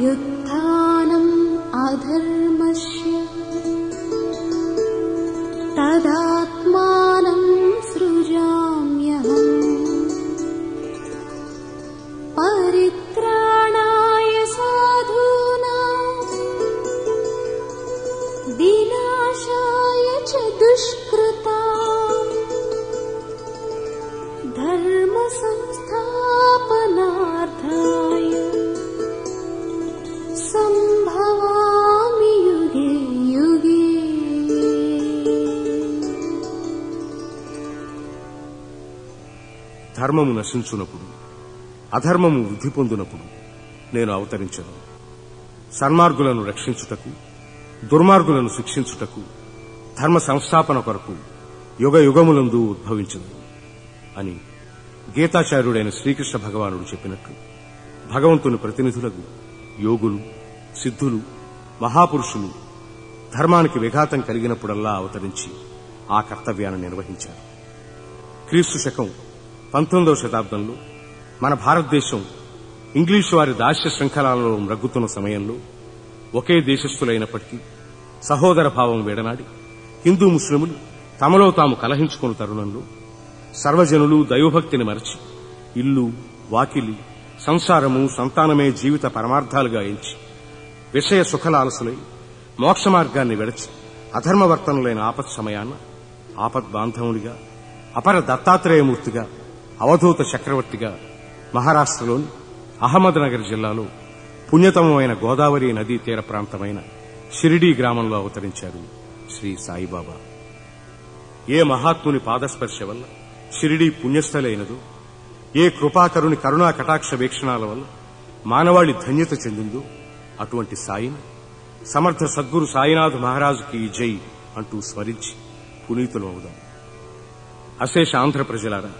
يتقى ధర్మము నశించునప్పుడు అధర్మము వృద్ధి పొందునప్పుడు నేను అవతరించను. సన్మార్గులను రక్షించుటకు దుర్మార్గులను శిక్షించుటకు ధర్మ సంస్థాపన కొరకు యుగ యుగములందు ఉద్భవించదు అని గీతాచార్యుడైన శ్రీకృష్ణ భగవానుడు చెప్పినట్లు భగవంతుని ప్రతినిధులకు యోగులు సిద్ధులు మహాపురుషులు ధర్మానికి విఘాతం కలిగినప్పుడల్లా అవతరించి ఆ కర్తవ్యాన్ని నిర్వహించారు. క్రీస్తు శకం పంతొమ్మిదవ శతాబ్దంలో మన భారతదేశం ఇంగ్లీషు వారి దాస్య శృంఖలాలలో మ్రగ్గుతున్న సమయంలో ఒకే దేశస్థులైనప్పటికీ సహోదర భావం వేడనాడి హిందూ ముస్లిములు తమలో తాము కలహించుకున్న తరుణంలో సర్వజనులు దైవభక్తిని మరచి ఇల్లు వాకిలి సంసారము సంతానమే జీవిత పరమార్థాలుగా ఎంచి విషయ సుఖలాలసులై మోక్ష మార్గాన్ని విడచి అధర్మవర్తనులైన ఆపత్ సమయాన ఆపద్ బాంధవునిగా అపర దత్తాత్రేయమూర్తిగా అవధూత చక్రవర్తిగా మహారాష్ట్రలోని అహ్మద్నగర్ జిల్లాలో పుణ్యతమమైన గోదావరి నదీ తీర ప్రాంతమైన షిరిడీ గ్రామంలో అవతరించారు శ్రీ సాయిబాబా. ఏ మహాత్ముని పాదస్పర్శ వల్ల షిరిడీ పుణ్యస్థలైనదో ఏ కృపాకరుని కరుణా కటాక్ష వీక్షణాల వల్ల మానవాళి ధన్యత చెందిందో అటువంటి సాయిని సమర్థ సద్గురు సాయినాథ్ మహారాజుకి జై అంటూ స్మరించి పునీతులవుదాం అశేష ఆంధ్ర ప్రజలారా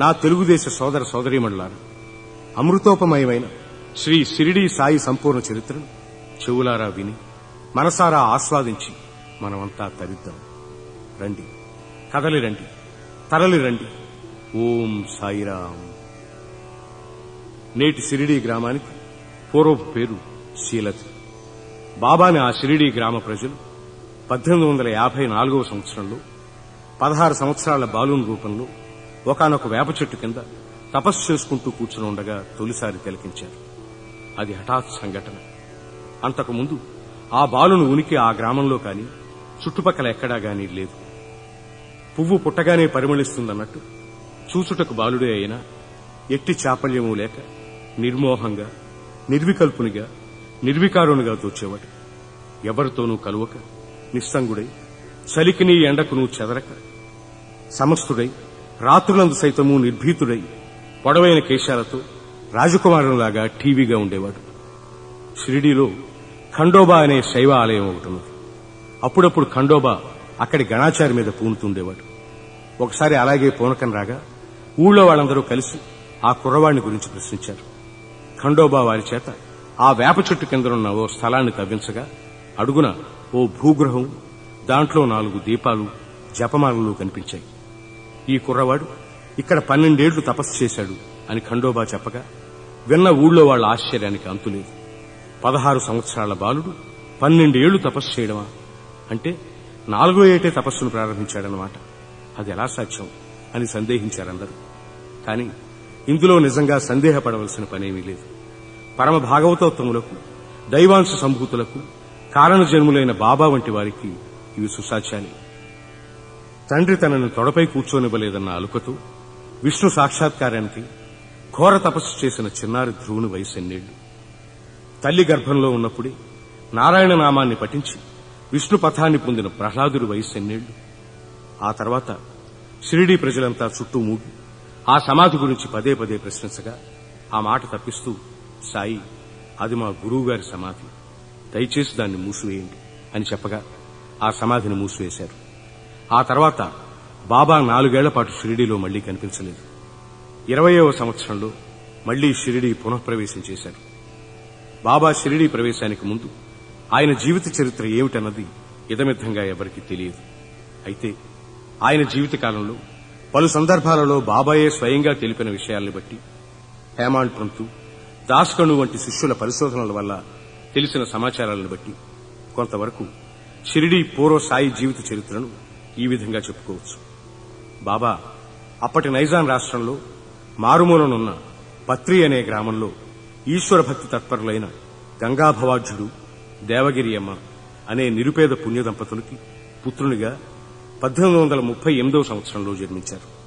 నా తెలుగుదేశ సోదర సోదరీమణులారా అమృతోపమయమైన శ్రీ సిరిడి సాయి సంపూర్ణ చరిత్రను చెవులారా విని మనసారా ఆస్వాదించి మనమంతా తరిద్దాం. రండి కదలి రండి తరలి రండి. ఓం సాయిరాం నేటి సిరిడి గ్రామానికి పూర్వపు పేరు శీలతి. బాబాని ఆ షిరిడీ గ్రామ ప్రజలు పద్దెనిమిది వందల యాభై నాలుగవ సంవత్సరంలో పదహారు సంవత్సరాల బాలూన్ రూపంలో ఒకనొక వేప చెట్టు కింద తపస్సు చేసుకుంటూ కూర్చుని ఉండగా తొలిసారి తిలకించారు. అది హఠాత్ సంఘటన. అంతకుముందు ఆ బాలును ఉనికి ఆ గ్రామంలో కాని చుట్టుపక్కల ఎక్కడా గాని లేదు. పువ్వు పుట్టగానే పరిమళిస్తుందన్నట్టు చూచుటకు బాలుడే అయినా ఎట్టి చాపల్యము లేక నిర్మోహంగా నిర్వికల్పునిగా నిర్వికారునిగా తోచేవాడు. ఎవరితోనూ కలువక నిస్సంగుడై చలికిని ఎండకును చెదరక సమస్తుడై రాత్రులందు సైతము నిర్భీతుడై పొడవైన కేశాలతో రాజకుమారునిలాగా టీవీగా ఉండేవాడు. షిరిడీలో ఖండోబా అనే శైవ ఆలయం ఒకటి ఉన్నది. అప్పుడప్పుడు ఖండోబా అక్కడి గణాచారి మీద పూనుతుండేవాడు. ఒకసారి అలాగే పూనకం రాగా ఊళ్ళో వాళ్ళందరూ కలిసి ఆ కుర్రవాడిని గురించి ప్రశ్నించారు. ఖండోబా వారి చేత ఆ వేప చెట్టు కిందనున్న ఓ స్థలాన్ని తవ్వించగా అడుగున ఓ భూగ్రహం దాంట్లో నాలుగు దీపాలు జపమాలలు కనిపించాయి. ఈ కుర్రవాడు ఇక్కడ పన్నెండేళ్ళు తపస్సు చేశాడు అని ఖండోబా చెప్పగా విన్న ఊళ్ళో వాళ్ళ ఆశ్చర్యానికి అంతులేదు పదహారు సంవత్సరాల బాలుడు పన్నెండేళ్ళు తపస్సు చేయడమా? అంటే నాలుగో ఏటే తపస్సును ప్రారంభించాడనమాట అది ఎలా సాధ్యం అని సందేహించారందరూ. కానీ ఇందులో నిజంగా సందేహపడవలసిన పనేమీ లేదు. పరమ భాగవతోత్తములకు దైవాంశ సంభూతులకు కారణ జన్ములైన బాబా వంటి వారికి ఇవి సుసాధ్యాలే. తండ్రి తనను తొడపై కూర్చోనివ్వలేదన్న అలుకతో విష్ణు సాక్షాత్కారానికి ఘోర తపస్సు చేసిన చిన్నారి ధ్రువుని వయసు ఎన్నేళ్ళు. తల్లి గర్భంలో ఉన్నప్పుడే నారాయణ నామాన్ని పఠించి విష్ణు పథాన్ని పొందిన ప్రహ్లాదుడి వయసు ఎన్నేళ్ళు. ఆ తర్వాత షిరిడీ ప్రజలంతా చుట్టూ మూగి ఆ సమాధి గురించి పదే పదే ప్రశ్నించగా ఆ మాట తప్పిస్తూ సాయి అది మా గురువుగారి సమాధి. దయచేసి దాన్ని మూసివేయండి అని చెప్పగా ఆ సమాధిని మూసివేశారు. ఆ తర్వాత బాబా నాలుగేళ్ళ పాటు షిరిడీలో మళ్ళీ కనిపించలేదు. ఇరవయవ సంవత్సరంలో మళ్ళీ షిరిడీ పునఃప్రవేశం చేశారు బాబా షిరిడీ ప్రవేశానికి ముందు ఆయన జీవిత చరిత్ర ఏమిటన్నది ఇదమిద్ధంగా ఎవరికీ తెలియదు. అయితే ఆయన జీవితకాలంలో పలు సందర్భాలలో బాబాయే స్వయంగా తెలిపిన విషయాల్ని బట్టి హేమాండ్ పంతు దాస్కణు వంటి శిష్యుల పరిశోధనల వల్ల తెలిసిన సమాచారాలను బట్టి కొంతవరకు షిరిడీ పూర్వ సాయి జీవిత చరిత్రను ఈ విధంగా చెప్పుకోవచ్చు. బాబా అప్పటి నైజాం రాష్ట్రంలో మారుమూలనున్న పత్రి అనే గ్రామంలో ఈశ్వర భక్తి తత్పరులైన గంగాభవాఢ్యుడు దేవగిరి అమ్మ అనే నిరుపేద పుణ్య దంపతులకి పుత్రునిగా పద్దెనిమిది వందల ముప్పై ఎనిమిదవ సంవత్సరంలో జన్మించారు.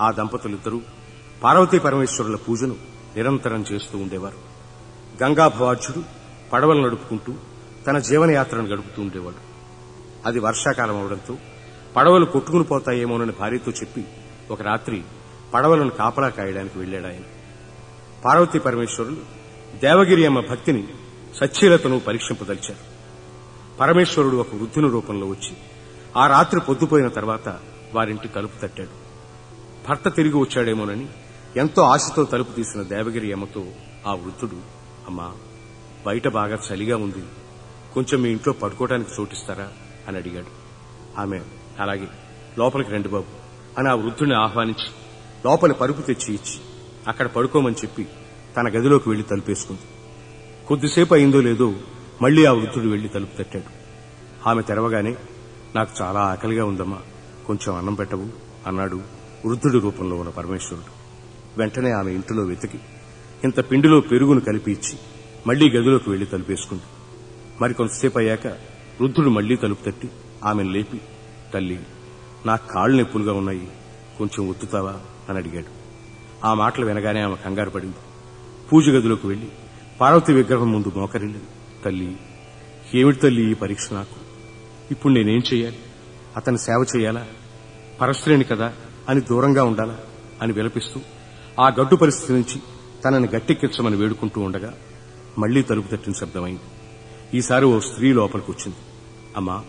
ఆ దంపతులిద్దరూ పార్వతీ పరమేశ్వరుల పూజను నిరంతరం చేస్తూ ఉండేవారు. గంగాభవాఢ్యుడు పడవలు నడుపుకుంటూ తన జీవనయాత్రను గడుపుతూ ఉండేవాడు. అది వర్షాకాలం అవడంతో పడవలు కొట్టుకుని పోతాయేమోనని భార్యతో చెప్పి ఒక రాత్రి పడవలను కాపలా కాయడానికి వెళ్ళాడు ఆయన. పార్వతీ పరమేశ్వరులు దేవగిరి అమ్మ భక్తిని సచ్చీలతను పరీక్షింపదలిచారు. పరమేశ్వరుడు ఒక వృద్ధుని రూపంలో వచ్చి ఆ రాత్రి పొద్దుపోయిన తర్వాత వారింటి తలుపు తట్టాడు. భర్త తిరిగి వచ్చాడేమోనని ఎంతో ఆశతో తలుపు తీసిన దేవగిరి అమ్మతో ఆ వృద్ధుడు అమ్మా బయట బాగా చలిగా ఉంది. కొంచెం మీ ఇంట్లో పడుకోవడానికి చోటిస్తారా? అని అడిగాడు. ఆమె అలాగే లోపలికి రండి బాబు అని ఆ వృద్ధుడిని ఆహ్వానించి లోపలి పరుపు తెచ్చి ఇచ్చి అక్కడ పడుకోమని చెప్పి తన గదిలోకి వెళ్ళి తలుపేసుకుంది. కొద్దిసేపు అయిందో లేదో మళ్ళీ ఆ వృద్ధుడు వెళ్ళి తలుపు తట్టాడు. ఆమె తెరవగానే నాకు చాలా ఆకలిగా ఉందమ్మా కొంచెం అన్నం పెట్టవు అన్నాడు వృద్ధుడి రూపంలో ఉన్న పరమేశ్వరుడు. వెంటనే ఆమె ఇంటిలో వెతికి ఇంత పిండిలో పెరుగును కలిపి ఇచ్చి మళ్ళీ గదిలోకి వెళ్ళి తలుపేసుకుంది. మరి కొంతసేపు అయ్యాక వృద్ధుడు మళ్ళీ తలుపు తట్టి ఆమెను లేపి తల్లి నా కాళ్ళు నొప్పులుగా ఉన్నాయి. కొంచెం ఒత్తుతావా? అని అడిగాడు. ఆ మాటలు వినగానే ఆమె కంగారు పడింది. పూజ గదిలోకి వెళ్ళి పార్వతి విగ్రహం ముందు మోకరిల్లి తల్లి ఏమిటి తల్లి ఈ పరీక్ష నాకు? ఇప్పుడు నేనేం చేయాలి అతని సేవ చేయాలా పరశ్రేణి కదా? అని దూరంగా ఉండాలా? అని విలపిస్తూ ఆ గడ్డు పరిస్థితి నుంచి తనని గట్టెక్కించమని వేడుకుంటూ ఉండగా మళ్ళీ తలుపు తట్టిన శబ్దమైంది. ఈసారి ఓ స్త్రీ లోపలికి వచ్చింది అమ్మా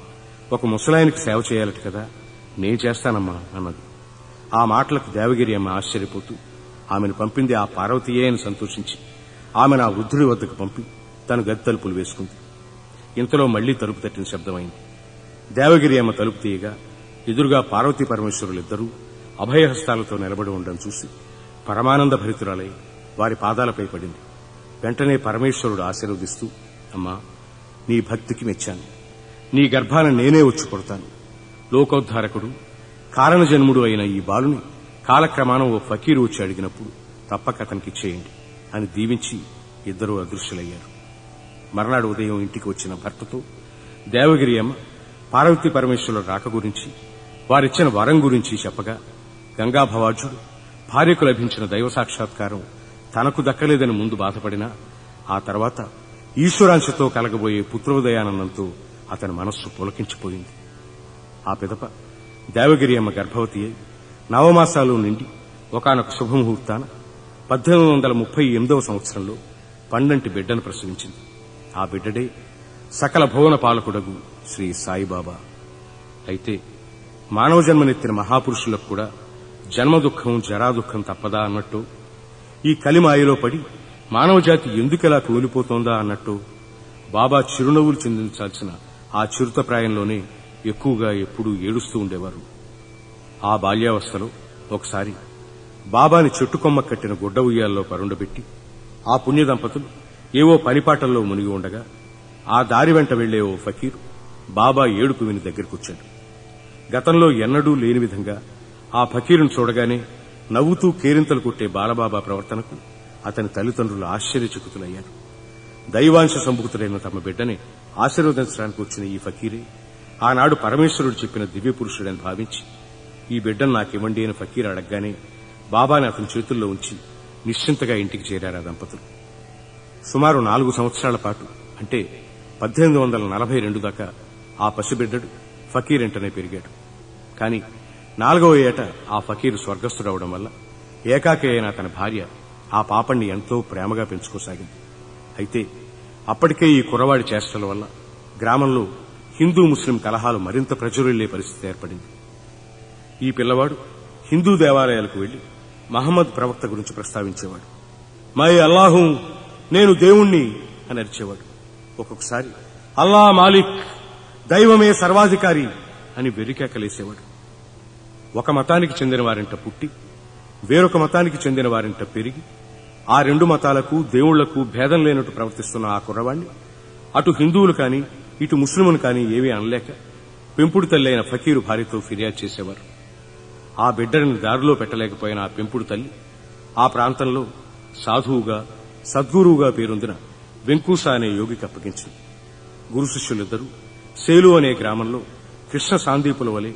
ఒక ముసలాయనకి సేవ చేయాలట కదా. నేను చేస్తానమ్మా అన్నది. ఆ మాటలకు దేవగిరి అమ్మ ఆశ్చర్యపోతూ ఆమెను పంపింది ఆ పార్వతీయే అని సంతోషించి ఆమెను ఆ వృద్ధుడి వద్దకు పంపి తను గది తలుపులు వేసుకుంది. ఇంతలో మళ్ళీ తలుపు తట్టిన శబ్దమైంది. దేవగిరి అమ్మ తలుపు తీయగా ఎదురుగా పార్వతీ పరమేశ్వరులిద్దరూ అభయహస్తాలతో నిలబడి ఉండడం చూసి పరమానంద భరితురాలై వారి పాదాలపై పడింది. వెంటనే పరమేశ్వరుడు ఆశీర్వదిస్తూ అమ్మా నీ భక్తికి మెచ్చాను. నీ గర్భాన నేనే వచ్చి కొడతాను లోకోద్ధారకుడు కారణజన్ముడు అయిన ఈ బాలుని కాలక్రమాన ఓ ఫకీరు వచ్చి అడిగినప్పుడు తప్పక అతనికి చేయండి అని దీవించి ఇద్దరూ అదృశ్యులయ్యారు. మర్నాడు ఉదయం ఇంటికి వచ్చిన భర్తతో దేవగిరి అమ్మ పార్వతీ పరమేశ్వరుల రాక గురించి వారిచ్చిన వరం గురించి చెప్పగా గంగాభవాజుడు భార్యకు లభించిన దైవ సాక్షాత్కారం తనకు దక్కలేదని ముందు బాధపడినా ఆ తర్వాత ఈశ్వరాంశతో కలగబోయే పుత్రోదయానందంతో అతని మనస్సు పులకించిపోయింది. ఆ పిదప దేవగిరి అమ్మ గర్భవతి అయి నవమాసాలు నిండి ఒకనొక శుభముహూర్తాన పద్దెనిమిది వందల ముప్పై ఎనిమిదవ సంవత్సరంలో పండంటి బిడ్డను ప్రసవించింది. ఆ బిడ్డడే సకల భువన పాలకుడగు శ్రీ సాయిబాబా. అయితే మానవ జన్మనెత్తిన మహాపురుషులకు కూడా జన్మదుఖం జరాదుఖం తప్పదా అన్నట్టు ఈ కలిమాయలో పడి మానవజాతి ఎందుకెలా కూలిపోతోందా అన్నట్టు బాబా చిరునవ్వులు చెందించాల్సిన ఆ చిరుతప్రాయంలోనే ఎక్కువగా ఎప్పుడూ ఏడుస్తూ ఉండేవారు. ఆ బాల్యావస్థలో ఒకసారి బాబాని చెట్టుకొమ్మ కట్టిన గుడ్డ ఉయ్యాల్లో పరుండబెట్టి ఆ పుణ్య దంపతులు ఏవో పనిపాటల్లో మునిగి ఉండగా ఆ దారి వెంట వెళ్ళే ఓ ఫకీరు బాబా ఏడుపు విని దగ్గరకొచ్చాడు. గతంలో ఎన్నడూ లేని విధంగా ఆ ఫకీరును చూడగానే నవ్వుతూ కేరింతలు కొట్టే బాలబాబా ప్రవర్తనకు అతని తల్లిదండ్రులు ఆశ్చర్యచకుతులయ్యారు. దైవాంశ సంభూతుడైన తమ బిడ్డని ఆశీర్వదించడానికి వచ్చిన ఈ ఫకీరే ఆనాడు పరమేశ్వరుడు చెప్పిన దివ్య పురుషుడని భావించి ఈ బిడ్డను నాకివ్వండి అని ఫకీర్ అడగగానే బాబాని అతని చేతుల్లో ఉంచి నిశ్చింతగా ఇంటికి చేరారు ఆ దంపతులు. సుమారు నాలుగు సంవత్సరాల పాటు అంటే పద్దెనిమిది వందల నలభై రెండు దాకా ఆ పసిబిడ్డడు ఫకీర్ ఇంటనే పెరిగాడు. కాని నాలుగవ ఏట ఆ ఫకీరు స్వర్గస్థుడవడం వల్ల ఏకాకి అయిన తన భార్య ఆ పాపణ్ణి ఎంతో ప్రేమగా పెంచుకోసాగింది. అయితే అప్పటికే ఈ కురవాడి చేష్టల వల్ల గ్రామంలో హిందూ ముస్లిం కలహాలు మరింత ప్రచురిల్లే పరిస్థితి ఏర్పడింది. ఈ పిల్లవాడు హిందూ దేవాలయాలకు వెళ్ళి మహమ్మద్ ప్రవక్త గురించి ప్రస్తావించేవాడు. మై అల్లాహు నేను దేవుణ్ణి అని అరిచేవాడు. ఒక్కొక్కసారి అల్లా మాలిక్ దైవమే సర్వాధికారి అని వెరికేకలేసేవాడు. ఒక మతానికి చెందిన వారింట పుట్టి వేరొక మతానికి చెందిన వారింట పెరిగి ఆ రెండు మతాలకు దేవుళ్ళకు భేదం లేనట్టు ప్రవర్తిస్తున్న ఆ కుర్రవాణ్ణి. అటు హిందువులు కాని ఇటు ముస్లిములు కాని ఏమీ అనలేక పెంపుడు తల్లైన ఫకీరు భార్యతో ఫిర్యాదు చేసేవారు. ఆ బిడ్డని దారిలో పెట్టలేకపోయిన ఆ పెంపుడు తల్లి ఆ ప్రాంతంలో సాధువుగా సద్గురువుగా పేరొందిన వెంకూస అనే యోగికి అప్పగించింది. గురు శిష్యులిద్దరూ సేలు అనే గ్రామంలో కృష్ణ సాందీపుల వలె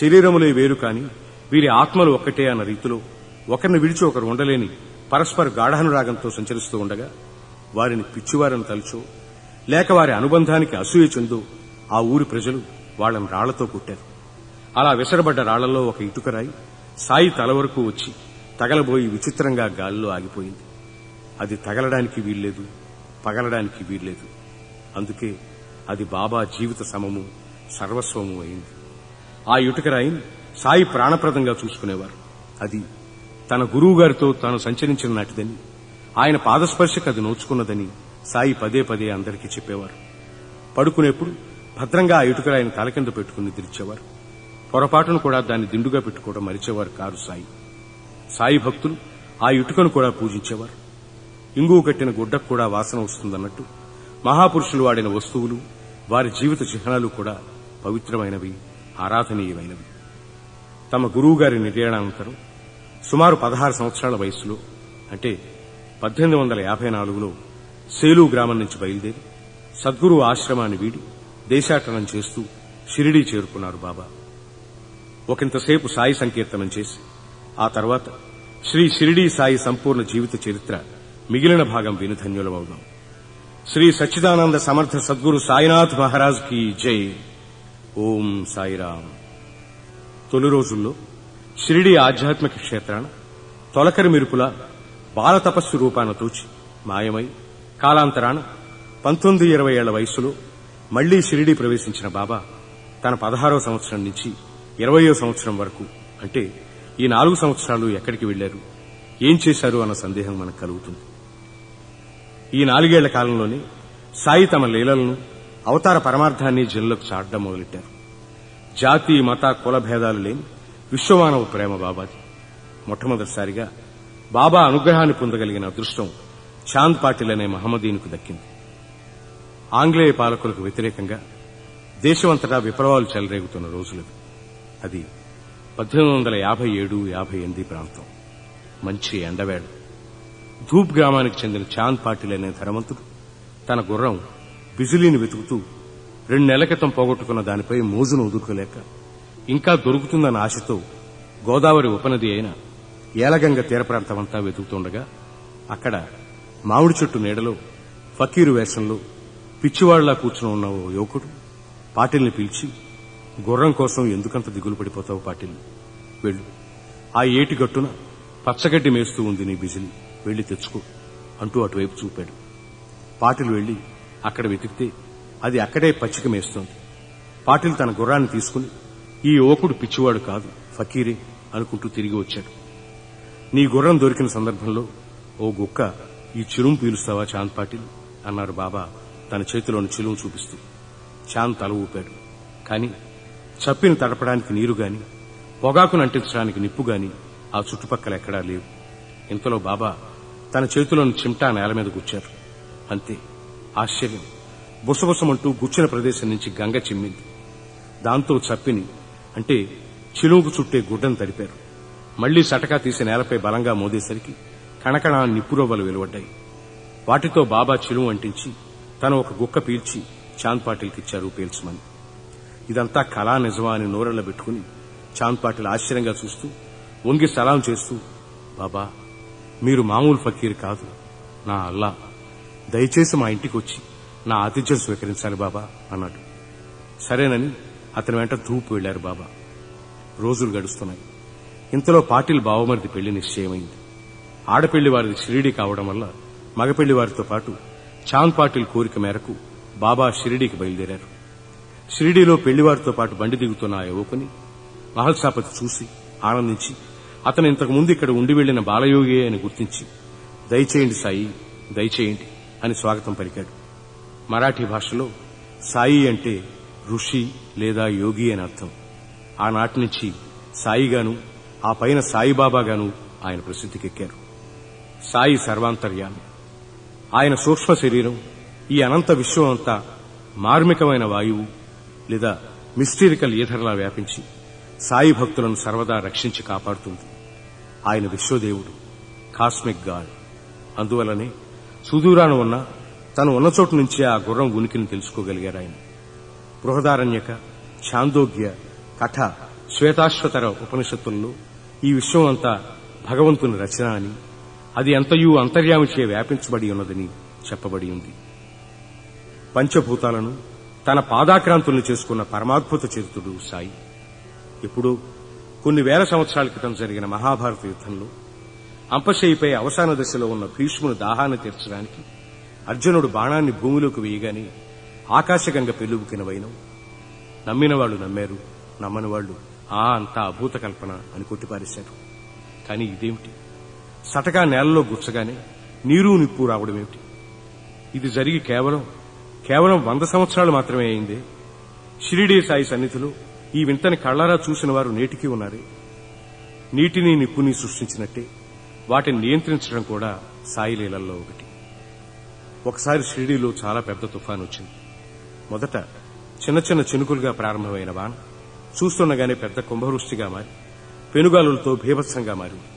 శరీరములే వేరు కాని వీరి ఆత్మలు ఒక్కటే అన్న రీతిలో ఒకరిని విడిచి ఒకరు ఉండలేని పరస్పర గాఢానురాగంతో సంచరిస్తూ ఉండగా వారిని పిచ్చివారని తలుచో లేక వారి అనుబంధానికి అసూయ చెందో ఆ ఊరి ప్రజలు వాళ్ళను రాళ్ళతో కొట్టారు. అలా విసరబడ్డ రాళ్ళలో ఒక ఇటుకరాయి సాయి తల వరకు వచ్చి తగలబోయి విచిత్రంగా గాలిలో ఆగిపోయింది. అది తగలడానికి వీల్లేదు పగలడానికి వీల్లేదు. అందుకే అది బాబా జీవిత సమము సర్వస్వము అయింది. ఆ ఇటుకరాయిని సాయి ప్రాణప్రదంగా చూసుకునేవారు. అది తన గురువుగారితో తాను సంచరించిన నాటిదని ఆయన పాదస్పర్శకు అది నోచుకున్నదని సాయి పదే పదే అందరికీ చెప్పేవారు. పడుకునేప్పుడు భద్రంగా ఆ ఇటుకరాయిని తల కింద పెట్టుకుని నిద్రించేవారు. పొరపాటును కూడా దాన్ని దిండుగా పెట్టుకోవడం మరిచేవారు కారు సాయి. సాయి భక్తులు ఆ ఇటుకను కూడా పూజించేవారు. ఇంగువు కట్టిన గుడ్డకు కూడా వాసన వస్తుందన్నట్టు మహాపురుషులు వాడిన వస్తువులు వారి జీవిత చిహ్నాలు కూడా పవిత్రమైనవి ఆరాధనీయమైనవి. తమ గురువుగారి నిర్యాణానంతరం సుమారు పదహారు సంవత్సరాల వయస్సులో అంటే పద్దెనిమిది వందల యాభై నాలుగులో సేలు గ్రామం నుంచి బయలుదేరి సద్గురు ఆశ్రమాన్ని వీడి దేశాటనం చేస్తూ షిరిడీ చేరుకున్నారు బాబా. ఒకంతసేపు సాయి సంకీర్తనం చేసి ఆ తర్వాత శ్రీ షిరిడీ సాయి సంపూర్ణ జీవిత చరిత్ర మిగిలిన భాగం వినుధన్యులమవుదాం శ్రీ సచ్చిదానంద సమర్థ సద్గురు సాయినాథ్ మహారాజ్కి జై. ఓం సాయిరామ్. తొలి రోజుల్లో షిరిడి ఆధ్యాత్మిక క్షేత్రాన తొలకరి మెరుపుల బాల తపస్సు రూపాన తూచి మాయమై కాలాంతరాన పంతొమ్మిది ఇరవై ఏళ్ళ వయస్సులో మళ్ళీ షిరిడి ప్రవేశించిన బాబా తన పదహారో సంవత్సరం నుంచి ఇరవయో సంవత్సరం వరకు అంటే ఈ నాలుగు సంవత్సరాలు ఎక్కడికి వెళ్ళారు ఏం చేశారు అన్న సందేహం మనకు కలుగుతుంది. ఈ నాలుగేళ్ళ కాలంలోనే సాయి తమ లీలలను అవతార పరమార్థాన్ని జనులకు చాటడం మొదలెట్టారు. జాతి మత కుల భేదాలు లేని విశ్వమానవ ప్రేమ బాబాది మొట్టమొదటిసారిగా బాబా అనుగ్రహాన్ని పొందగలిగిన అదృష్టం చాంద్ పాటిల్ అనే మహమ్మదీనుకు దక్కింది. ఆంగ్లేయ పాలకులకు వ్యతిరేకంగా దేశమంతటా విప్లవాలు చెలరేగుతున్న రోజులవి అది పద్దెనిమిది వందల యాభై ఏడు యాభై ఎనిమిది ప్రాంతం. మంచి ఎండవేళ. ధూప్ గ్రామానికి చెందిన చాంద్ పాటిల్ అనే ధనవంతుడు తన గుర్రం బిజిలీని వెతుకుతూ రెండు నెలల క్రితం పోగొట్టుకున్న దానిపై మోజును వదులుకోలేక ఇంకా దొరుకుతుందన్న ఆశతో గోదావరి ఉపనది అయిన ఏలగంగ తీర ప్రాంతమంతా వెతుకుతుండగా అక్కడ మామిడి చెట్టు నీడలో ఫకీరు వేషంలో పిచ్చివాళ్ళా కూర్చుని ఉన్న ఓ యువకుడు పాటిల్ని పిలిచి గుర్రం కోసం ఎందుకంత దిగులు పడిపోతావు పాటిల్? వెళ్ళు. ఆ ఏటి గట్టున పచ్చగడ్డి మేస్తూ ఉంది నీ బిజిలి. వెళ్ళి తెచ్చుకో అంటూ అటువైపు చూపాడు. పాటిల్ వెళ్ళి అక్కడ వెతికితే అది అక్కడే పచ్చిక మేస్తోంది. పాటిల్ తన గుర్రాన్ని తీసుకుని ఈ యువకుడు పిచ్చివాడు కాదు ఫకీరే అనుకుంటూ తిరిగి వచ్చాడు. నీ గుర్రం దొరికిన సందర్భంలో ఓ గుక్క ఈ చిరుం పీలుస్తావా చాంద్ పాటిల్? అన్నారు బాబా తన చేతిలోని చిలువు చూపిస్తూ. చాంద్ తల ఊపాడు. కాని చప్పిని తడపడానికి నీరు గాని పొగాకును అంటించడానికి నిప్పు గాని ఆ చుట్టుపక్కల ఎక్కడా లేవు. ఇంతలో బాబా తన చేతిలోని చిమ్టా నేల మీద గుచ్చారు అంతే ఆశ్చర్యం. బుసబుసమంటూ గుచ్చిన ప్రదేశం నుంచి గంగ చిమ్మింది. దాంతో చప్పిని అంటే చిలుముకు చుట్టే గుడ్డను తడిపారు. మళ్ళీ సటకా తీసి నేలపై బలంగా మోదేసరికి కణకణ నిప్పురవ్వలు వెలువడ్డాయి. వాటితో బాబా చిలుము అంటించి తను ఒక గుక్క పీల్చి చాంద్ పాటిల్కిచ్చారు పీల్చమని. ఇదంతా కళా నిజమా అని నోరెళ్ళ పెట్టుకుని చాంద్ పాటిల్ ఆశ్చర్యంగా చూస్తూ వంగి సలాం చేస్తూ బాబా మీరు మామూలు ఫకీర్ కాదు. నా అల్లా. దయచేసి మా ఇంటికి వచ్చి నా ఆతిథ్యం స్వీకరించాలి బాబా అన్నాడు. సరేనని అతని వెంట ధూపు వెళ్ళారు బాబా. రోజులు గడుస్తున్నాయి. ఇంతలో పాటిల్ బావమరిది పెళ్ళి నిశ్చయమైంది. ఆడపెళ్ళి వారిది షిరిడీ కావడం వల్ల మగపెళ్ళి వారితో పాటు చాంద్ పాటిల్ కోరిక మేరకు బాబా షిరిడీకి బయలుదేరారు. షిరిడీలో పెళ్ళివారితో పాటు బండి దిగుతున్న ఆ యువకుని మహల్సాపతి చూసి ఆనందించి అతను ఇంతకు ముందు ఇక్కడ ఉండి వెళ్ళిన బాలయోగి అని గుర్తించి దయచేయండి సాయి దయచేయండి అని స్వాగతం పలికాడు. మరాఠీ భాషలో సాయి అంటే ఋషి లేదా యోగి అని అర్థం. ఆనాటి నుంచి సాయిగాను ఆ పైన సాయిబాబాగాను ఆయన ప్రసిద్ధికెక్కారు. సాయి సర్వాంతర్యాన్ని ఆయన సూక్ష్మ శరీరం ఈ అనంత విశ్వం అంతా మార్మికమైన వాయువు లేదా మిస్టీరికల్ ఈథర్లా వ్యాపించి సాయి భక్తులను సర్వదా రక్షించి కాపాడుతుంది. ఆయన విశ్వదేవుడు కాస్మిక్ గాడ్. అందువల్లనే సుదూరాన ఉన్న తను ఉన్న చోటు నుంచే ఆ గుర్రం ఉనికిని తెలుసుకోగలిగారు ఆయన బృహదారణ్యక ఛాందోగ్య కఠ శ్వేతాశ్వతర ఉపనిషత్తుల్లో ఈ విశ్వం అంతా భగవంతుని రచన అని అది అంతయు అంతర్యామిచే వ్యాపించబడి ఉన్నదని చెప్పబడి ఉంది. పంచభూతాలను తన పాదాక్రాంతుల్ని చేసుకున్న పరమాద్భుత చరితుడు సాయి. ఇప్పుడు కొన్ని వేల సంవత్సరాల క్రితం జరిగిన మహాభారత యుద్ధంలో అంపశయిపై అవసాన దశలో ఉన్న భీష్ముని దాహాన్ని తీర్చడానికి అర్జునుడు బాణాన్ని భూమిలోకి వేయగానే ఆకాశగంగ పెళ్ళుబుకిన వైనం. నమ్మిన వాళ్ళు నమ్మారు నమ్మని వాళ్ళు ఆ అంతా అభూత కల్పన అని కొట్టిపారేశారు. కానీ ఇదేమిటి? సటకా నేలలో గుచ్చగానే నీరు నిప్పు రావడమేమిటి? ఇది జరిగి కేవలం కేవలం వంద సంవత్సరాలు మాత్రమే అయింది. షిరిడీ సాయి సన్నిధిలో ఈ వింతని కళ్ళారా చూసిన వారు నేటికి ఉన్నారే. నీటిని నిప్పుని సృష్టించినట్టే వాటిని నియంత్రించడం కూడా సాయి లీలల్లో ఒకటి. ఒకసారి షిరిడీలో చాలా పెద్ద తుఫాను వచ్చింది మొదట చిన్న చిన్న చినుకులుగా ప్రారంభమైన వాన చూస్తుండగానే పెద్ద కుంభవృష్టిగా మారి పెనుగాలులతో భీభత్సంగా మారింది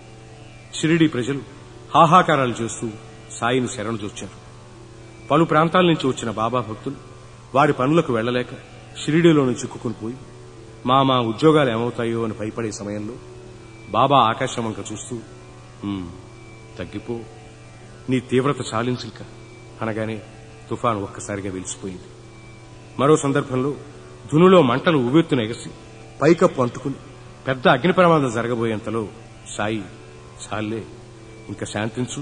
షిరిడి ప్రజలు హాహాకారాలు చేస్తూ సాయిని శరణుజొచ్చారు పలు ప్రాంతాల నుంచి వచ్చిన బాబా భక్తులు వారి పనులకు వెళ్ళలేక షిరిడీలోని చిక్కుకుని పోయి మా మా ఉద్యోగాలు ఏమవుతాయో అని భయపడే సమయంలో బాబా ఆకాశం వంక చూస్తూ తగ్గిపో. నీ తీవ్రత చాలించిక అనగానే తుఫాను ఒక్కసారిగా వెలిసిపోయింది. మరో సందర్భంలో ధునులో మంటలు ఉవ్వెత్తున ఎగసి పైకప్పు అంటుకుని పెద్ద అగ్ని ప్రమాదం జరగబోయేంతలో సాయి చాలే ఇంకా శాంతించు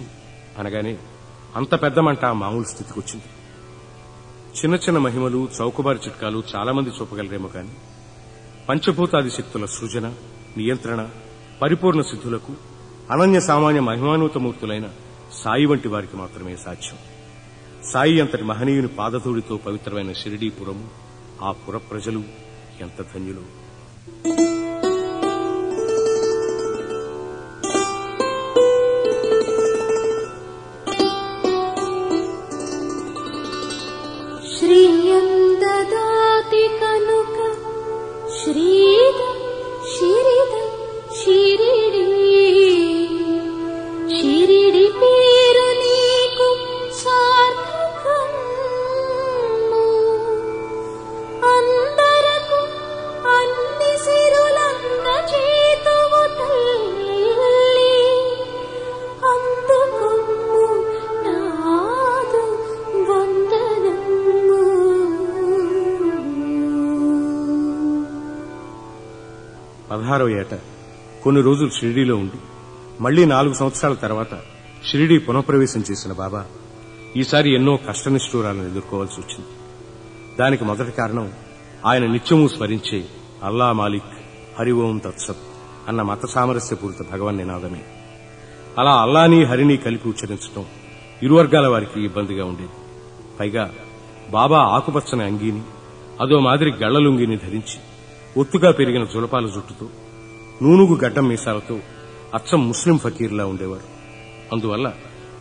అనగానే అంత పెద్ద మంట మామూలు స్థితికి వచ్చింది. చిన్న చిన్న మహిమలు చౌకబారి చిట్కాలు చాలా మంది చూపగలరేమో కాని పంచభూతాది శక్తుల సృజన నియంత్రణ పరిపూర్ణ సిద్ధులకు అనన్య సామాన్య మహిమాన్వితమూర్తులైన సాయి వంటి వారికి మాత్రమే సాధ్యం. సాయి అంతటి మహనీయుని పాదధూడితో పవిత్రమైన షిరిడీపురము ఆ పుర ప్రజలు ఎంత ధన్యులు श्रियन्ददाति कनुक श्रीद పదహారో ఏట కొన్ని రోజులు షిరిడీలో ఉండి మళ్ళీ నాలుగు సంవత్సరాల తర్వాత షిరిడీ పునఃప్రవేశం చేసిన బాబా ఈసారి ఎన్నో కష్టనిష్ఠూరాలను ఎదుర్కోవాల్సి వచ్చింది. దానికి మొదటి కారణం ఆయన నిత్యము స్మరించే అల్లా మాలిక్ హరి ఓం తత్సత్ అన్న మత సామరస్యపూరిత భగవన్ నినాదమే. అలా అల్లాని హరిని కలిపి ఉచ్చరించడం ఇరు వర్గాల వారికి ఇబ్బందిగా ఉండేది. పైగా బాబా ఆకుపచ్చని అంగీని అదో మాదిరి గళ్ళలుంగిని ధరించి ఒత్తుగా పెరిగిన జులపాల జుట్టుతో నూనుగు గడ్డం మీసాలతో అచ్చం ముస్లిం ఫకీర్లా ఉండేవారు. అందువల్ల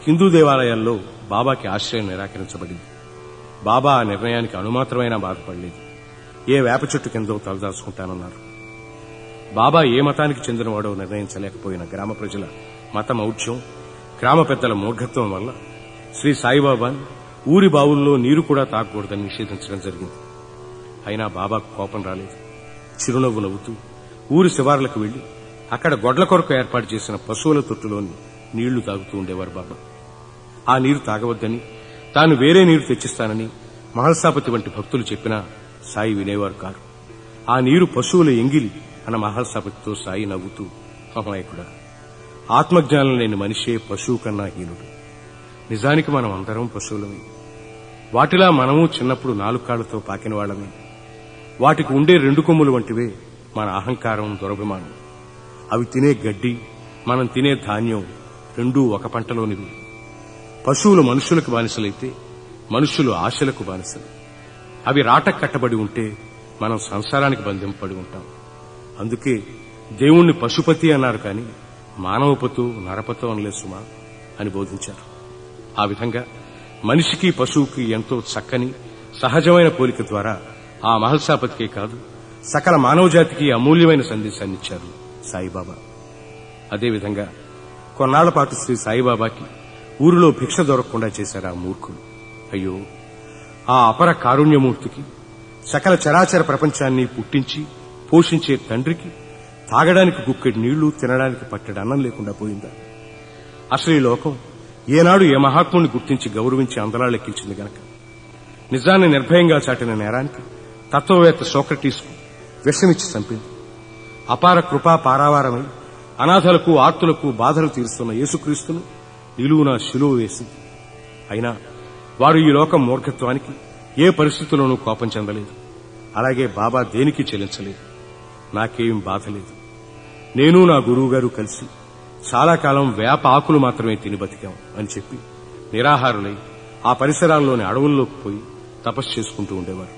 హిందూ దేవాలయాల్లో బాబాకి ఆశ్రయం నిరాకరించబడింది. బాబా ఆ నిర్ణయానికి అణుమాత్రమైనా బాధపడలేదు. ఏ వేప చెట్టు కిందో తలదాచుకుంటానన్నారు. బాబా ఏ మతానికి చెందినవాడో నిర్ణయించలేకపోయిన గ్రామ ప్రజల మత మౌఢ్యం గ్రామ పెద్దల మూర్ఘత్వం వల్ల శ్రీ సాయిబాబాని ఊరి బావుల్లో నీరు కూడా తాగకూడదని నిషేధించడం జరిగింది. అయినా బాబాకు కోపం రాలేదు. చిరునవ్వు నవ్వుతూ ఊరి శివార్లకు వెళ్ళి అక్కడ గొడ్ల కొరకు ఏర్పాటు చేసిన పశువుల తొట్టులోని నీళ్ళు తాగుతూ ఉండేవారు బాబా. ఆ నీరు తాగవద్దని తాను వేరే నీరు తెచ్చిస్తానని మహల్సాపతి వంటి భక్తులు చెప్పినా సాయి వినేవారు కారు. ఆ నీరు పశువుల ఎంగిలి అన్న మహల్సాపతితో సాయి నవ్వుతూ అమాయకుడా ఆత్మజ్ఞానం లేని మనిషే పశువు కన్నా హీనుడు. నిజానికి మనం అందరం పశువులమే. వాటిలా మనము చిన్నప్పుడు నాలుగు కాళ్ళతో పాకిన వాళ్ళమే. వాటికి ఉండే రెండు కొమ్ములు వంటివే మన అహంకారం దురభిమానం. అవి తినే గడ్డి మనం తినే ధాన్యం రెండూ ఒక పంటలోనివి పశువులు మనుషులకు బానిసలైతే మనుషులు ఆశలకు బానిసలు. అవి రాట కట్టబడి ఉంటే మనం సంసారానికి బంధింపడి ఉంటాం. అందుకే దేవుణ్ణి పశుపతి అన్నారు కానీ మానవపతు నరపతు అనలే సుమా అని బోధించారు. ఆ విధంగా మనిషికి పశువుకి ఎంతో చక్కని సహజమైన పోలిక ద్వారా ఆ మహల్సాపతికే కాదు సకల మానవజాతికి అమూల్యమైన సందేశాన్ని ఇచ్చారు సాయిబాబా. అదేవిధంగా కొన్నాళ్ళ పాటు శ్రీ సాయిబాబాకి ఊరిలో భిక్ష దొరకకుండా చేశారు ఆ మూర్ఖులు అయ్యో ఆ అపర కారుణ్యమూర్తికి సకల చరాచర ప్రపంచాన్ని పుట్టించి పోషించే తండ్రికి తాగడానికి గుక్కెడి నీళ్ళు తినడానికి పట్టెడు అన్నం లేకుండా పోయిందా? అసలు ఈ లోకం ఏనాడు ఏ మహాత్ముని గుర్తించి గౌరవించి అందలాలెక్కించింది గనక? నిజాన్ని నిర్భయంగా చాటిన నేరానికి తత్వవేత్త సోక్రటీస్కు విషమిచ్చి చంపింది. అపార కృపా పారావారమై అనాథలకు ఆర్తులకు బాధలు తీరుస్తున్న యేసుక్రీస్తును నిలువున శిలువ వేసింది. అయినా వారు ఈ లోకం మూర్ఖత్వానికి ఏ పరిస్థితుల్లోనూ కోపం చెందలేదు. అలాగే బాబా దేనికి చెల్లించలేదు? నాకేం బాధ లేదు. నేను నా గురువు గారు కలిసి చాలా కాలం వేప ఆకులు మాత్రమే తిని బతికాం అని చెప్పి నిరాహారులై ఆ పరిసరాల్లోని అడవుల్లోకి పోయి తపస్సు చేసుకుంటూ ఉండేవారు.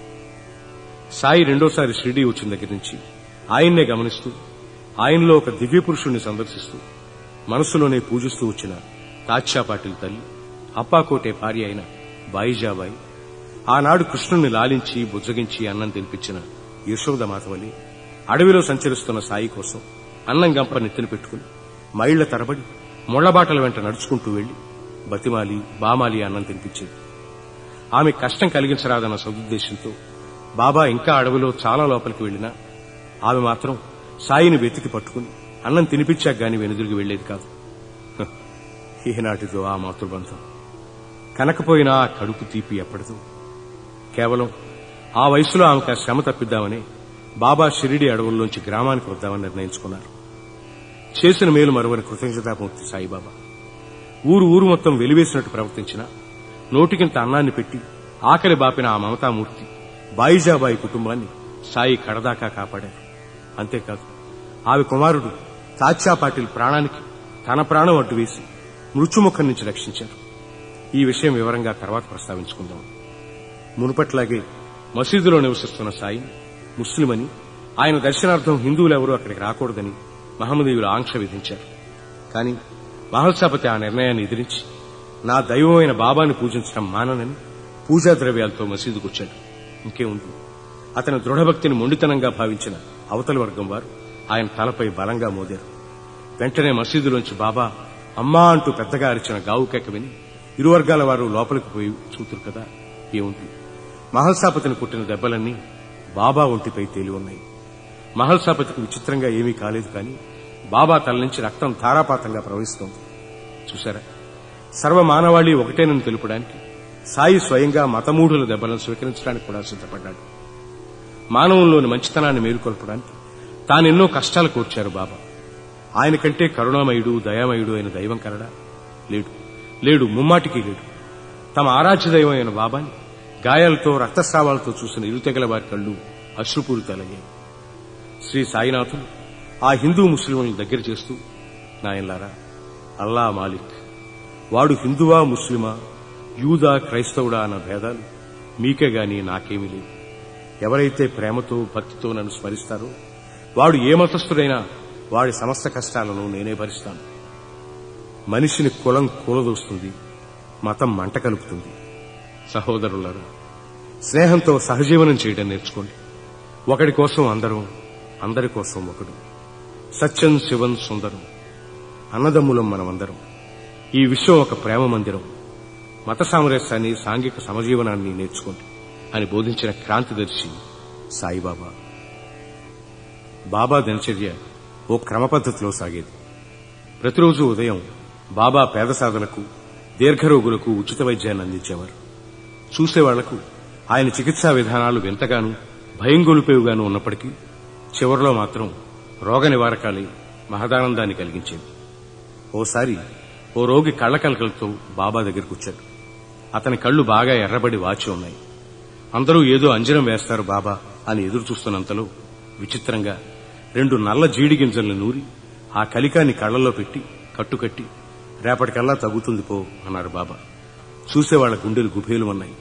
సాయి రెండోసారి షిరిడీ వచ్చిన దగ్గర నుంచి ఆయన్నే గమనిస్తూ ఆయనలో ఒక దివ్య పురుషుణ్ణి సందర్శిస్తూ మనసులోనే పూజిస్తూ వచ్చిన తాత్యా పాటిల్ తల్లి అప్పాకోటే భార్య అయిన బాయిజాబాయి ఆనాడు కృష్ణుణ్ణి లాలించి బుజ్జగించి అన్నం తినిపించిన యశోద వలి అడవిలో సంచరిస్తున్న సాయి కోసం అన్నం గంప నెత్తిన పెట్టుకుని మైళ్ళ తరబడి ముళ్ళబాటల వెంట నడుచుకుంటూ వెళ్ళి బతిమాలి బామాలి అన్నం తినిపించేది. ఆమె కష్టం కలిగించరాదన్న సదుద్దేశంతో బాబా ఇంకా అడవిలో చాలా లోపలికి వెళ్ళినా ఆమె మాత్రం సాయిని వెతికి పట్టుకుని అన్నం తినిపించాక గాని వెనుదిరిగి వెళ్ళేది కాదు. హ, ఆ మాతృబంధం. కనకపోయినా ఆ కడుపు తీపి ఎప్పటిదో. కేవలం ఆ వయసులో ఆమెకు శ్రమ తప్పిద్దామని బాబా షిరిడి అడవుల్లోంచి గ్రామానికి వద్దామని నిర్ణయించుకున్నారు. చేసిన మేలు మరువని కృతజ్ఞతాపూర్తి సాయిబాబా. ఊరు ఊరు మొత్తం వెలివేసినట్టు ప్రవర్తించిన నోటికింత అన్నాన్ని పెట్టి ఆకలి బాపిన ఆ మమతామూర్తి బాయిజాబాయి కుటుంబాన్ని సాయి కడదాకా కాపాడారు. అంతేకాదు ఆమె కుమారుడు తాత్యా పాటిల్ ప్రాణానికి తన ప్రాణం అడ్డు వేసి మృత్యుముఖం నుంచి రక్షించారు. ఈ విషయం వివరంగా తర్వాత ప్రస్తావించుకుందాం. మునుపట్లాగే మసీదులో నివసిస్తున్న సాయి ముస్లిమని ఆయన దర్శనార్థం హిందువులెవరూ అక్కడికి రాకూడదని మహమ్మదీయులు ఆంక్ష విధించారు. కానీ మహల్సాపతి ఆ నిర్ణయాన్ని ఎదిరించి నా దైవమైన బాబాని పూజించడం మాననని పూజా ద్రవ్యాలతో మసీదుకొచ్చాడు. ఇంకేముంది అతని దృఢభక్తిని మొండితనంగా భావించిన అవతలి వర్గం వారు ఆయన తలపై బలంగా మోదారు. వెంటనే మసీదులోంచి బాబా అమ్మా అంటూ పెద్దగా అరిచిన గావు కేక విని ఇరు వర్గాల వారు లోపలికి పోయి చూతురు కదా ఏముంది? మహల్సాపతిని కుట్టిన దెబ్బలన్నీ బాబా ఒంటిపై తేలి ఉన్నాయి. మహల్సాపతికి విచిత్రంగా ఏమీ కాలేదు కానీ బాబా తల నుంచి రక్తం ధారాపాతంగా ప్రవహిస్తోంది. చూశారా? సర్వ మానవాళి ఒకటేనని తెలుపడానికి సాయి స్వయంగా మతమూఢుల దెబ్బలను స్వీకరించడానికి కూడా సిద్ధపడ్డాడు. మానవుల్లోని మంచితనాన్ని మేలుకొల్పడానికి తానెన్నో కష్టాలు కోర్చారు బాబా. ఆయన కంటే కరుణామయుడు దయామయుడు అయిన దైవం కలడా లేడు. లేడు ముమ్మాటికి లేడు. తమ ఆరాధ్య దైవం అయిన బాబాని గాయాలతో రక్తస్రావాలతో చూసిన ఇరుతెగల వారి కళ్ళు అశ్రుపూరితలయ్యాయి. శ్రీ సాయినాథులు ఆ హిందూ ముస్లింలను దగ్గర చేస్తూ నాయన్లారా అల్లా మాలిక్ వాడు హిందువా ముస్లిమా? యూదా క్రైస్తవుడా అన్న భేదాలు మీకే గాని నాకేమీ లేవు. ఎవరైతే ప్రేమతో భక్తితో నన్ను స్మరిస్తారో వాడు ఏ మతస్థుడైనా వాడి సమస్త కష్టాలను నేనే భరిస్తాను. మనిషిని కులం కూలదోస్తుంది మతం మంట కలుపుతుంది. సహోదరులారా స్నేహంతో సహజీవనం చేయడం నేర్చుకోండి. ఒకడి కోసం అందరం అందరి కోసం ఒకడు. సత్యం శివం సుందరం. అన్నదమ్ములం మనమందరం. ఈ విశ్వం ఒక ప్రేమ మందిరం. మత సామరస్యాన్ని సాంఘిక సమజీవనాన్ని నేర్చుకోండి అని బోధించిన క్రాంతిదర్శి సాయిబాబా. బాబా దినచర్య ఓ క్రమ పద్ధతిలో సాగేది. ప్రతిరోజు ఉదయం బాబా పేద సాధులకు దీర్ఘరోగులకు ఉచిత వైద్యాన్ని అందించేవారు. చూసేవాళ్ళకు ఆయన చికిత్సా విధానాలు వింతగాను భయం గొలిపేవిగాను ఉన్నప్పటికీ చివరిలో మాత్రం రోగ నివారకాలే మహదానందాన్ని కలిగించేవి ఓసారి ఓ రోగి కళ్ళ కలకలతో బాబా దగ్గరకు వచ్చాడు అతని కళ్ళు బాగా ఎర్రబడి వాచి ఉన్నాయి. అందరూ ఏదో అంజనం వేస్తారు బాబా అని ఎదురు చూస్తున్నంతలో విచిత్రంగా రెండు నల్ల జీడి గింజల్ని నూరి ఆ కలికాన్ని కళ్ళలో పెట్టి కట్టుకట్టి రేపటికల్లా తగ్గుతుంది పో అన్నారు బాబా. చూసేవాళ్ళ గుండెలు గుభేలు ఉన్నాయి.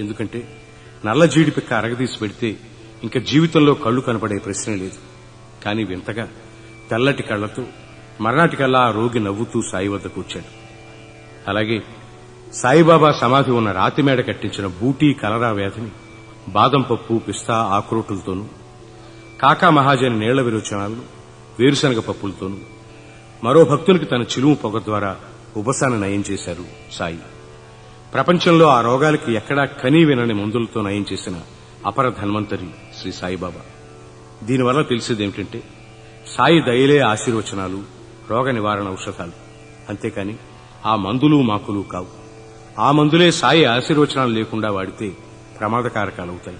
ఎందుకంటే నల్ల జీడి పిక్క అరగదీసి పెడితే ఇంకా జీవితంలో కళ్ళు కనపడే ప్రశ్నే లేదు. కానీ వింతగా తెల్లటి కళ్ళతో మర్నాటికల్లా ఆ రోగి నవ్వుతూ సాయి వద్దకు వచ్చాడు. అలాగే సాయిబాబా సమాధి ఉన్న రాతిమేడ కట్టించిన బూటీ కలరా వ్యాధిని బాదం పప్పు పిస్తా ఆక్రోటులతోనూ కాకా మహాజని నీళ్ళ విరోచనాలను వేరుశనగ పప్పులతోనూ మరో భక్తునికి తన చిలుము పొగ ద్వారా ఉపశాన నయం చేశారు సాయి. ప్రపంచంలో ఆ రోగాలకి ఎక్కడా కనీ వినని మందులతో నయం చేసిన అపర ధన్వంతరి శ్రీ సాయిబాబా. దీనివల్ల తెలిసేదేమిటంటే సాయి దయలే ఆశీర్వచనాలు రోగ నివారణ ఔషధాలు. అంతేకాని ఆ మందులు మాకులు కావు. ఆ మందులే సాయి ఆశీర్వచనాలు లేకుండా వాడితే ప్రమాదకారకాలవుతాయి.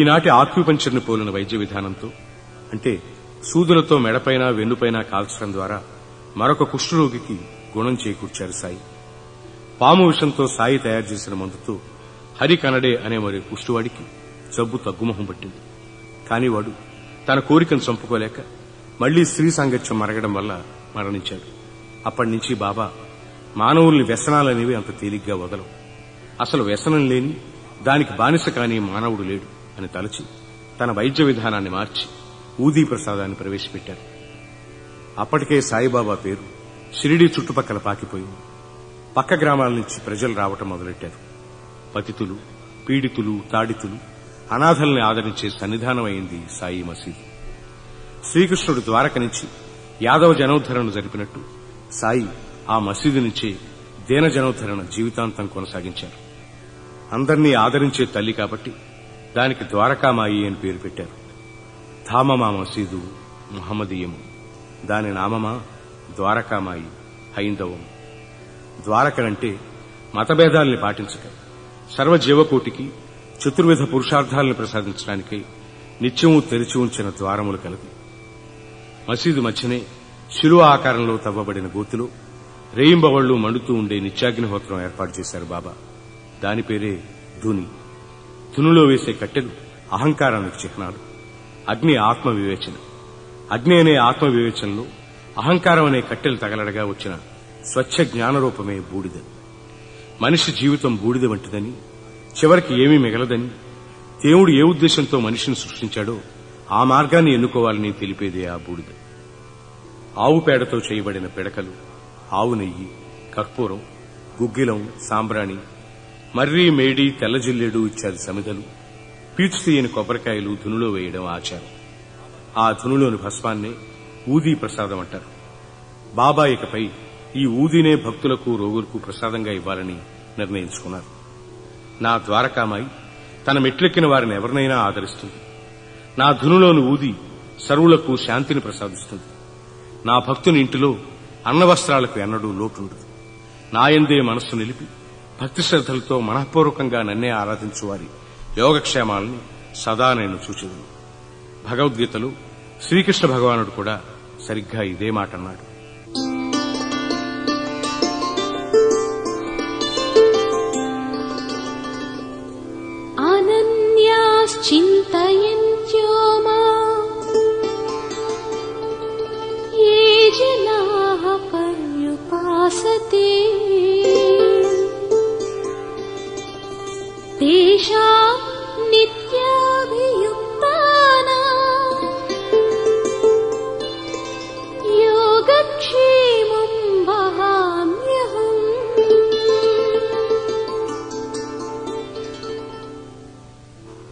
ఈనాటి ఆక్యుపంచర్ని పోలిన వైద్య విధానంతో అంటే సూదులతో మెడపైన వెన్నుపైన కాల్చడం ద్వారా మరొక కుష్ఠరోగికి గుణం చేకూర్చారు సాయి. పాము విషంతో సాయి తయారు చేసిన మందుతో హరి కనడే అనే మరి కుష్ఠవాడికి జబ్బు తగ్గుముఖం పట్టింది. కాని వాడు తన కోరికను చంపుకోలేక మళ్ళీ స్త్రీ సాంగత్యం మరగడం వల్ల మరణించాడు. అప్పటి నుంచి బాబా మానవుల్ని వ్యసనాలనేవి అంత తేలిగ్గా వదలవు. అసలు వ్యసనం లేని దానికి బానిస కాని మానవుడు లేడు అని తలచి తన వైద్య విధానాన్ని మార్చి ఊదీ ప్రసాదాన్ని ప్రవేశపెట్టారు అప్పటికే సాయిబాబా పేరు షిరిడి చుట్టుపక్కల పాకిపోయింది పక్క గ్రామాల నుంచి ప్రజలు రావటం మొదలెట్టారు. పతితులు పీడితులు తాడితులు అనాథల్ని ఆదరించే సన్నిధానం అయింది సాయి మసీదు. శ్రీకృష్ణుడు ద్వారక నుంచి యాదవ జనోద్ధరణ జరిపినట్టు సాయి ఆ మసీదు నుంచి దీనజనోద్ధరణ జీవితాంతం కొనసాగించారు. అందర్నీ ఆదరించే తల్లి కాబట్టి దానికి ద్వారకామాయి అని పేరు పెట్టారు. ధామమా మసీదు మహమ్మదీయము. దాని నామమా ద్వారకామాయి హైందవం ద్వారకనంటే మతభేదాల్ని పాటించక సర్వజీవకోటికి చతుర్విధ పురుషార్థాలను ప్రసాదించడానికై నిత్యము తెరిచి ఉంచిన ద్వారములు కలదు మసీదు మధ్యనే శిలువ ఆకారంలో తవ్వబడిన గోతులు రేయింబవళ్ళు మండుతూ ఉండే నిత్యాగ్నిహోత్రం ఏర్పాటు చేశారు బాబా. దాని పేరే ధుని. తునులో వేసే కట్టెలు అహంకారానికి చిహ్నాలు. అగ్ని ఆత్మ వివేచన అగ్ని అనే ఆత్మ వివేచనలో అహంకారం అనే కట్టెలు తగలడగా వచ్చిన స్వచ్ఛ జ్ఞానరూపమే బూడిద. మనిషి జీవితం బూడిద వంటిదని చివరికి ఏమీ మిగలదని దేవుడు ఏ ఉద్దేశంతో మనిషిని సృష్టించాడో ఆ మార్గాన్ని ఎన్నుకోవాలని తెలిపేదే ఆ బూడిద. ఆవు పేడతో చేయబడిన పిడకలు ఆవు నెయ్యి కర్పూరం గుగ్గిలం సాంబ్రాణి మర్రి మేడి తెల్లజిల్లెడు ఇత్యాది సమిదలు పీచు తీయని కొబ్బరికాయలు ధునులో వేయడం ఆచారం. ఆ ధునులోని భస్మాన్నే ఊదీ ప్రసాదం అంటారు. బాబా ఇకపై ఈ ఊదీనే భక్తులకు రోగులకు ప్రసాదంగా ఇవ్వాలని నిర్ణయించుకున్నారు. నా ద్వారకామాయి తన మెట్లెక్కిన వారిని ఎవరినైనా ఆదరిస్తుంది. నా ధునులోని ఊది సర్వులకు శాంతిని ప్రసాదిస్తుంది. నా భక్తుని ఇంటిలో అన్నవస్త్రాలకు ఎన్నడూ లోటుండదు. నాయందే మనస్సు నిలిపి భక్తి శ్రద్ధలతో మనఃపూర్వకంగా నన్నే ఆరాధించు వారి యోగక్షేమాలని సదా నేను సూచించను భగవద్గీతలో శ్రీకృష్ణ భగవానుడు కూడా సరిగ్గా ఇదే మాట అన్నాడు पर्युपासते तेषाम् नित्याभियुक्तानाम् योगक्षेमम् वहाम्यहम्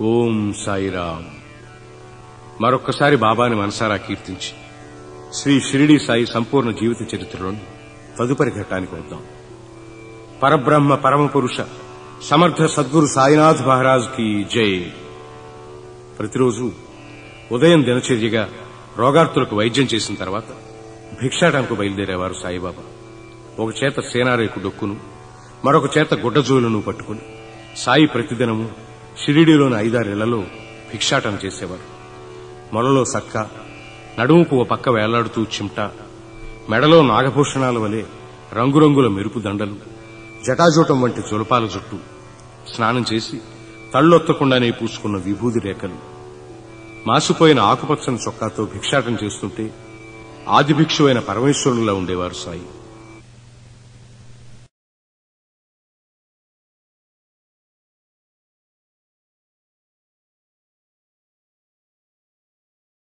ఓం సాయిరామ్ మరొక్కసారి బాబాని మనసారా కీర్తించి శ్రీ షిరిడి సాయి సంపూర్ణ జీవిత చరిత్రలోని తదుపరి ఘట్టానికి వద్దాం. పరబ్రహ్మ పరమ పురుష సమర్థ సద్గురు సాయినాథ్ మహారాజ్కి జై. ప్రతిరోజు ఉదయం దినచర్యగా రోగార్తులకు వైద్యం చేసిన తర్వాత భిక్షాటంకు బయలుదేరేవారు సాయిబాబా. ఒక చేత సేనారేకు డొక్కును మరొక చేత గుడ్డజోలును పట్టుకుని సాయి ప్రతిదినము షిరిడీలోని ఐదారేళ్ళలో భిక్షాటం చేసేవారు. మొలలో సక్క నడుముకు ఓ పక్క వేలాడుతూ చిమ్ట మెడలో నాగభూషణాల వలె రంగురంగుల మెరుపు దండలు జటాజూటం వంటి జులపాల జుట్టు స్నానం చేసి తళ్ళొత్తకుండానే పూసుకున్న విభూది రేఖలు. మాసిపోయిన ఆకుపచ్చని చొక్కాతో భిక్షాటం చేస్తుంటే ఆదిభిక్షువైన పరమేశ్వరులా ఉండేవారు సాయి.